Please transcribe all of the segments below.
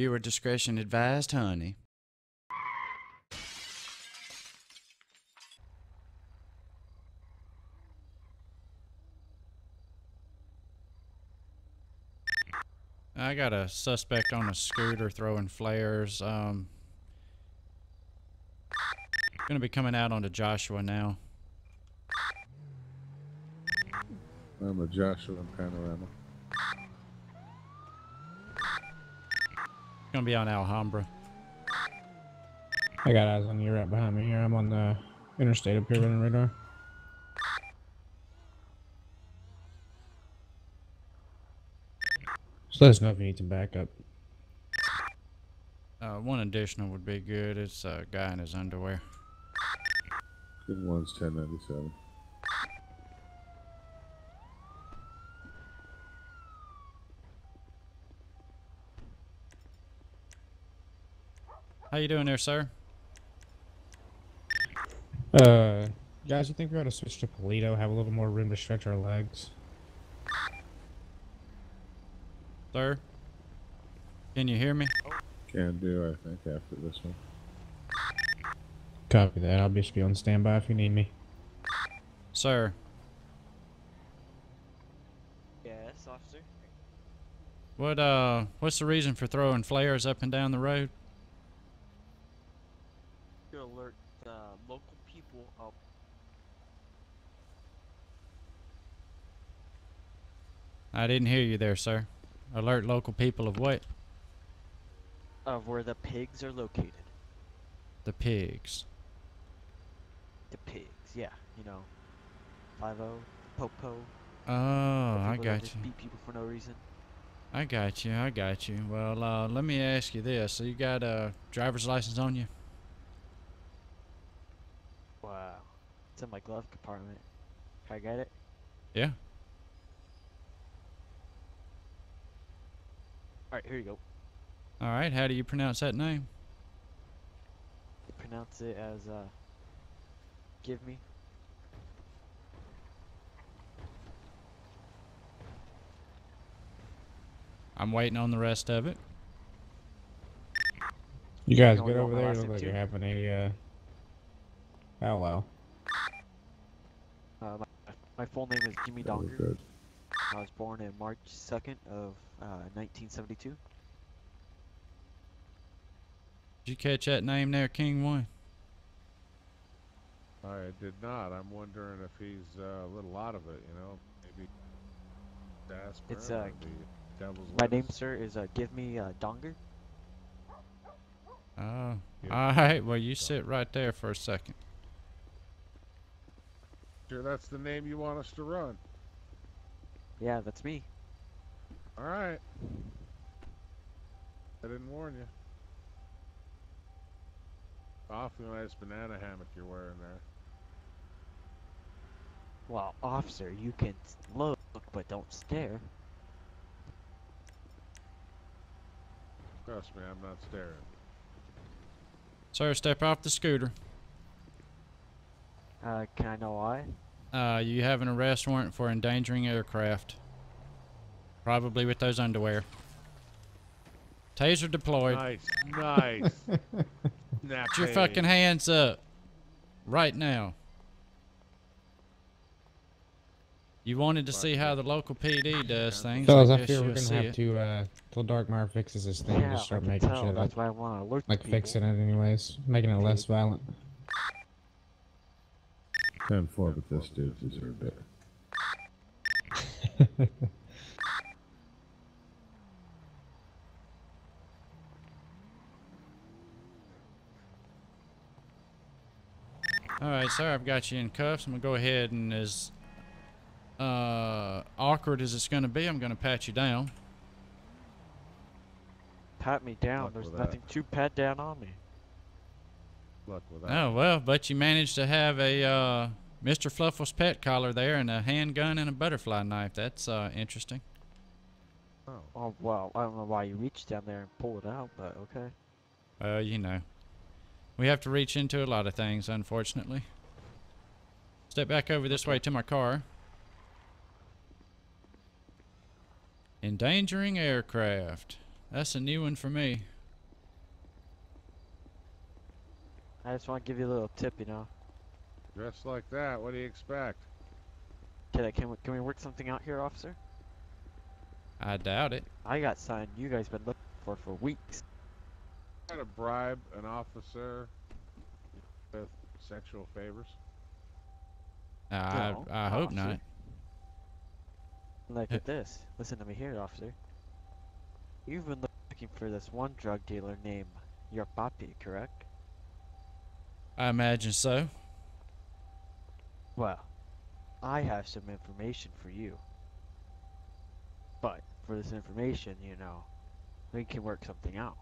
Viewer discretion advised, honey. I got a suspect on a scooter throwing flares. Um, gonna be coming out onto Joshua now. I'm a Joshua and Panorama. Gonna be on Alhambra. I got eyes on you right behind me here. I'm on the interstate up here running radar. Just let us know if you need some backup. Uh, one additional would be good. It's a guy in his underwear. Good one's 1097. How you doing there, sir? Uh, guys, you think we ought to switch to Paleto? Have a little more room to stretch our legs. Sir? Can you hear me? Can do, I think, after this one. Copy that. I'll just be on standby if you need me. Sir, Yes, officer. what uh what's the reason for throwing flares up and down the road? To alert the local people of, I didn't hear you there, sir. Alert local people of what? of where the pigs are located. The pigs. The pigs, yeah, you know, Five O, Popo. Oh, I got you. Beat people for no reason. I got you. I got you. Well, uh, let me ask you this. So you got a driver's license on you? Wow, it's in my glove compartment. Can I get it? Yeah. All right, here you go. All right. How do you pronounce that name? Pronounce it as uh. Give me. I'm waiting on the rest of it. You guys Don't over there? last Look like you're having a uh, powwow. Uh, my, my full name is Jimmy That was Donger. I was born in March 2nd of uh, 1972. Did you catch that name there, King One? I did not. I'm wondering if he's uh, a little out of it, you know? Maybe aspirin It's, or uh, the devil's My name, sir, is uh, Give Me uh, Donger. Oh. Yeah. All right. Well, you sit right there for a second. Sure, that's the name you want us to run. Yeah, that's me. All right. I didn't warn you. Awfully nice banana hammock you're wearing there. Well, officer, you can look, but don't stare. Trust me, I'm not staring. Sir, step off the scooter. Uh, can I know why? Uh, you have an arrest warrant for endangering aircraft. Probably with those underwear. Taser deployed. Nice, nice. Put your fucking hands up. Right now. You wanted to see how the local PD does things. Fellas, I I guess fear we're gonna have it. to uh till Darkmyre fixes this thing. yeah, just start making tell. shit That's like why I want to alert like people. fixing it anyways, making it less violent. 10 4, but this dude deserved it. All right, sir, I've got you in cuffs. I'm gonna go ahead and as uh, awkward as it's gonna be, I'm gonna pat you down. Pat me down. Luck There's with nothing to pat down on me. Luck with that. Oh well, but you managed to have a uh, Mr. Fluffle's pet collar there, and a handgun and a butterfly knife. That's uh, interesting. Oh. Oh well, I don't know why you reached down there and pulled it out, but okay. Well, you know, we have to reach into a lot of things, unfortunately. Step back over this way to my car. Endangering aircraft. That's a new one for me. I just want to give you a little tip, you know. Dressed like that, what do you expect? Can, I, can, we, can we work something out here, officer? I doubt it. I got something you guys been looking for for weeks. Try to bribe an officer with sexual favors? I No, I hope officer. not. Look at this. Listen to me here, officer. You've been looking for this one drug dealer named your papi, correct? I imagine so. Well, I have some information for you. But for this information, you know, we can work something out.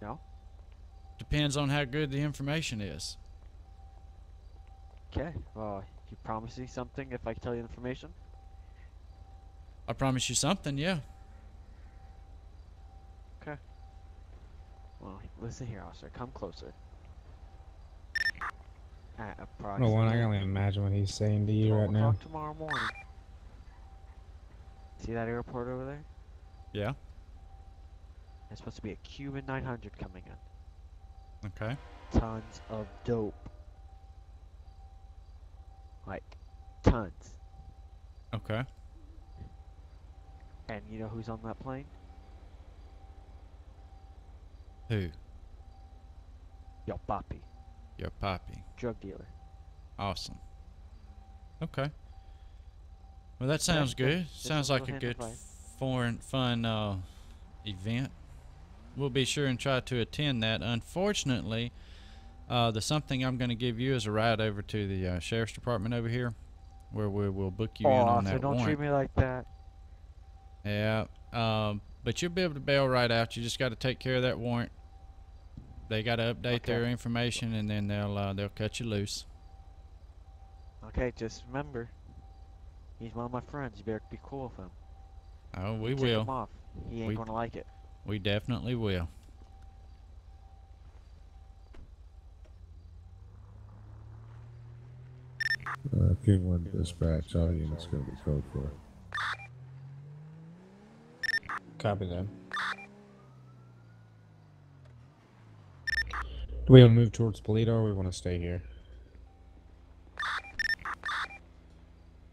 No? Depends on how good the information is. Okay. Well, you promise me something if I tell you information? I promise you something, yeah. Okay. Well, listen here, officer. Come closer. At No approximately one, I can only imagine what he's saying to you right now. o'clock tomorrow morning. See that airport over there? Yeah. There's supposed to be a Cuban 900 coming in. Okay. Tons of dope. Like, tons. Okay. And you know who's on that plane? Who? Your Papi, Your poppy. drug dealer. Awesome. Okay. Well, that sounds good. Sounds like a good, foreign, fun uh, event. We'll be sure and try to attend that. Unfortunately, uh, the something I'm going to give you is a ride over to the uh, sheriff's department over here, where we will book you oh, in on officer, that don't warrant. treat me like that. Yeah. Um, but you'll be able to bail right out. You just got to take care of that warrant. They got to update their information, and then they'll uh, they'll cut you loose. Okay, just remember, he's one of my friends. You better be cool with him. Oh, we will. him off. He ain't We- gonna like it. We definitely will. Uh, King 1 dispatch, all units going to be code for. Copy that. Do we want to move towards Paleto or we want to stay here?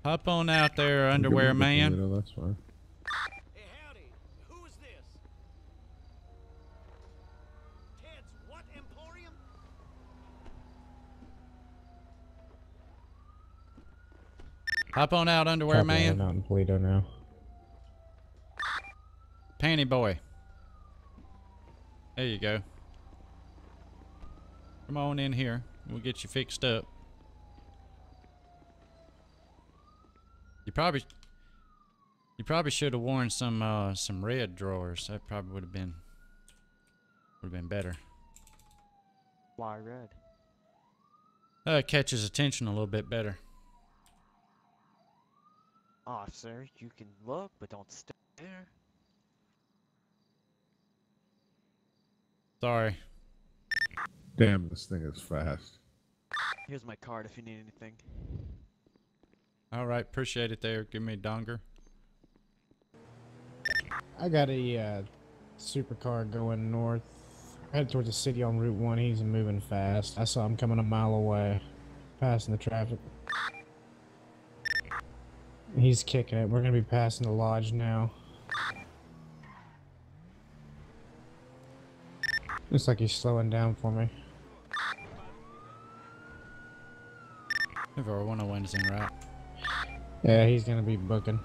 Hop on out there, underwear man. That's fine. Hey, howdy. Who is this? Ted's what emporium? Hop on out, underwear Copy that, man. Not in Paleto now. Panty boy. There you go. Come on in here. We'll get you fixed up. You probably you probably should have worn some uh some red drawers. That probably would have been would have been better. Why red? Uh, it catches attention a little bit better. Officer, you can look, but don't stare. Sorry. Damn, this thing is fast. Here's my card if you need anything. All right, appreciate it there. Give me a donger. I got a uh, supercar going north. Head towards the city on Route 1. He's moving fast. I saw him coming a mile away, passing the traffic. He's kicking it. We're going to be passing the lodge now. Looks like he's slowing down for me. If our 101 is en route. Yeah, he's going to be booking.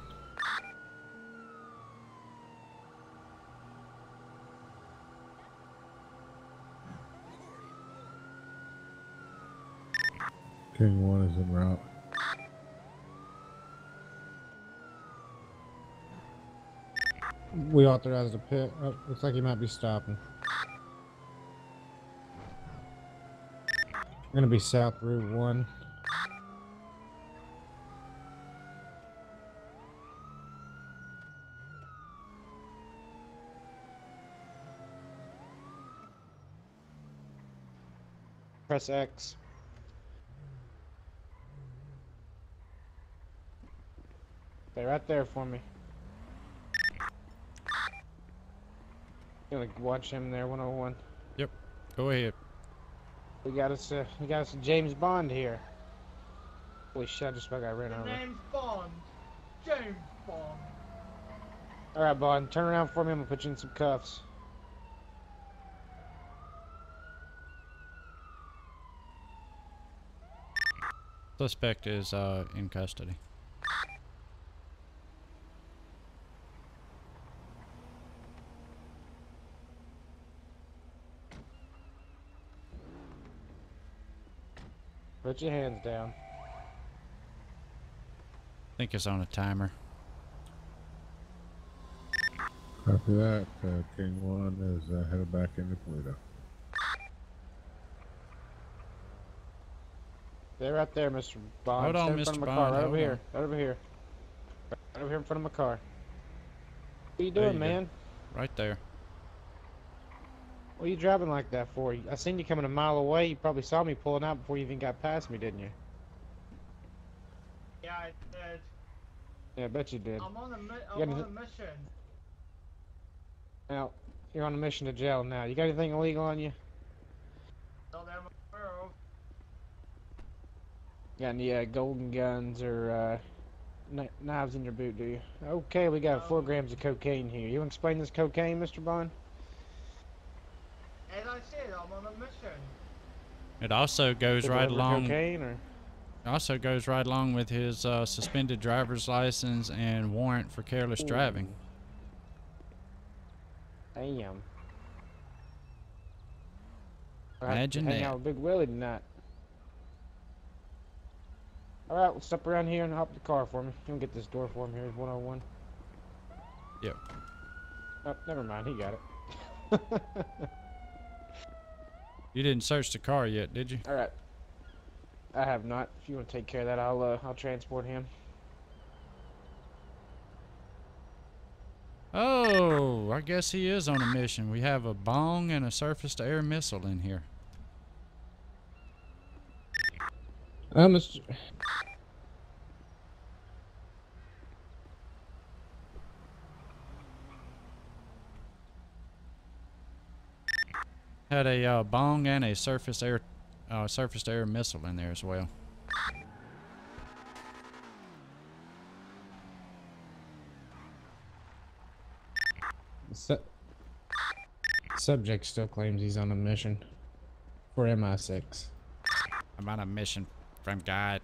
King 1 is in route. We authorized the pit. Oh, looks like he might be stopping. We're gonna be south Route One. Press X. Stay right there for me. You wanna watch him there, 101? Go ahead. We got us, uh, we got us a James Bond here. Holy shit! I just about got ran The over. James Bond. James Bond. All right, Bond, turn around for me. I'm gonna put you in some cuffs. Suspect is uh, in custody. Put your hands down. I think it's on a timer. After that, uh, King One is uh, headed back into Pluto. They're right there, Mr. Bond. Hold on, Stand in front Mr. of my Bond, car, right hold over here. on. Right over here. Right over here in front of my car. What are you doing, you go. man? Right there. What are you driving like that for? I seen you coming a mile away. You probably saw me pulling out before you even got past me, didn't you? Yeah, I did. Yeah, I bet you did. I'm on a mi- I'm on a mission. Now, you're on a mission to jail now. You got anything illegal on you? Not that I'm. Got any uh, golden guns or uh, kni- knives in your boot, do you? Okay, we got four Um, grams of cocaine here. You explain this cocaine, Mr. Bond? As I said, I'm on a mission. It also goes right along. Cocaine? Also goes right along with his uh, suspended driver's license and warrant for careless driving. Damn. I'll have to Imagine hang that. out with Big Willie tonight. All right, let's step around here and hop the car for me. You can get this door for me. Here's 101. Yep. Oh, never mind. He got it. You didn't search the car yet, did you? All right. I have not. If you want to take care of that, I'll uh, I'll transport him. Oh, I guess he is on a mission. We have a bong and a surface-to-air missile in here. Uh, Mr. Had a uh, bong and a surface-air uh, surface-to-air missile in there as well. Su- subject still claims he's on a mission for MI6. I'm on a mission from God.